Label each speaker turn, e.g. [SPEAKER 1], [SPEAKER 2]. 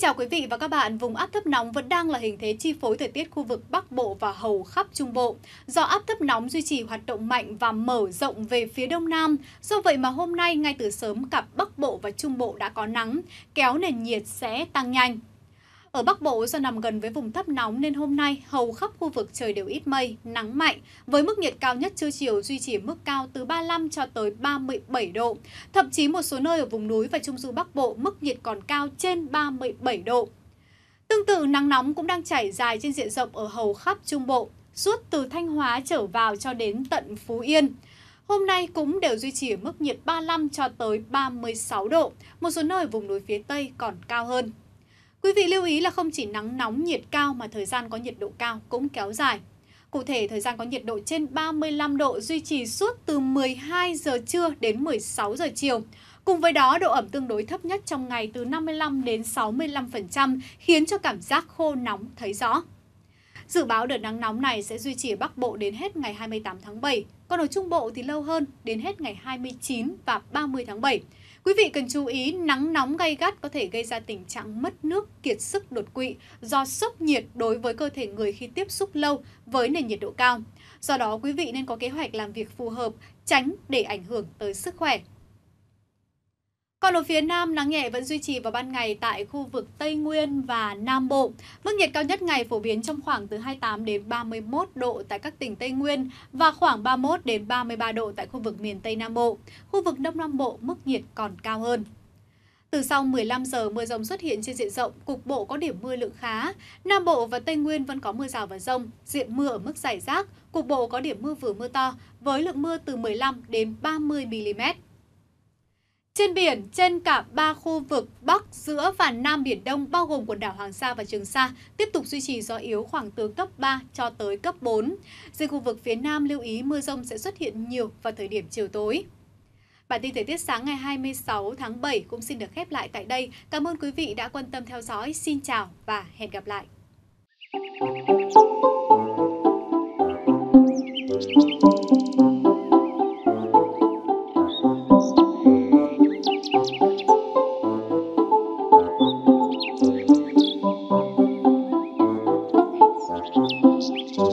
[SPEAKER 1] Xin chào quý vị và các bạn, vùng áp thấp nóng vẫn đang là hình thế chi phối thời tiết khu vực Bắc Bộ và hầu khắp Trung Bộ. Do áp thấp nóng duy trì hoạt động mạnh và mở rộng về phía Đông Nam, do vậy mà hôm nay ngay từ sớm cả Bắc Bộ và Trung Bộ đã có nắng, kéo nền nhiệt sẽ tăng nhanh. Ở Bắc Bộ do nằm gần với vùng thấp nóng nên hôm nay hầu khắp khu vực trời đều ít mây, nắng mạnh với mức nhiệt cao nhất trưa chiều duy trì mức cao từ 35 cho tới 37 độ. Thậm chí một số nơi ở vùng núi và trung du Bắc Bộ mức nhiệt còn cao trên 37 độ. Tương tự nắng nóng cũng đang chảy dài trên diện rộng ở hầu khắp Trung Bộ, suốt từ Thanh Hóa trở vào cho đến tận Phú Yên. Hôm nay cũng đều duy trì ở mức nhiệt 35 cho tới 36 độ, một số nơi ở vùng núi phía Tây còn cao hơn. Quý vị lưu ý là không chỉ nắng nóng nhiệt cao mà thời gian có nhiệt độ cao cũng kéo dài. Cụ thể, thời gian có nhiệt độ trên 35 độ duy trì suốt từ 12 giờ trưa đến 16 giờ chiều. Cùng với đó, độ ẩm tương đối thấp nhất trong ngày từ 55 đến 65% khiến cho cảm giác khô nóng thấy rõ. Dự báo đợt nắng nóng này sẽ duy trì ở Bắc Bộ đến hết ngày 28 tháng 7, còn ở Trung Bộ thì lâu hơn, đến hết ngày 29 và 30 tháng 7. Quý vị cần chú ý nắng nóng gay gắt có thể gây ra tình trạng mất nước, kiệt sức đột quỵ do sốc nhiệt đối với cơ thể người khi tiếp xúc lâu với nền nhiệt độ cao. Do đó, quý vị nên có kế hoạch làm việc phù hợp, tránh để ảnh hưởng tới sức khỏe. Còn ở phía Nam, nắng nhẹ vẫn duy trì vào ban ngày tại khu vực Tây Nguyên và Nam Bộ. Mức nhiệt cao nhất ngày phổ biến trong khoảng từ 28 đến 31 độ tại các tỉnh Tây Nguyên và khoảng 31 đến 33 độ tại khu vực miền Tây Nam Bộ. Khu vực Đông Nam Bộ mức nhiệt còn cao hơn. Từ sau 15 giờ, mưa rông xuất hiện trên diện rộng, cục bộ có điểm mưa lượng khá. Nam Bộ và Tây Nguyên vẫn có mưa rào và rông, diện mưa ở mức giải rác, cục bộ có điểm mưa vừa mưa to, với lượng mưa từ 15 đến 30 mm. Trên biển, trên cả ba khu vực Bắc, giữa và Nam Biển Đông bao gồm quần đảo Hoàng Sa và Trường Sa tiếp tục duy trì gió yếu khoảng từ cấp 3 cho tới cấp 4. Riêng khu vực phía Nam lưu ý mưa rông sẽ xuất hiện nhiều vào thời điểm chiều tối. Bản tin thời tiết sáng ngày 26 tháng 7 cũng xin được khép lại tại đây. Cảm ơn quý vị đã quan tâm theo dõi. Xin chào và hẹn gặp lại. Thank you.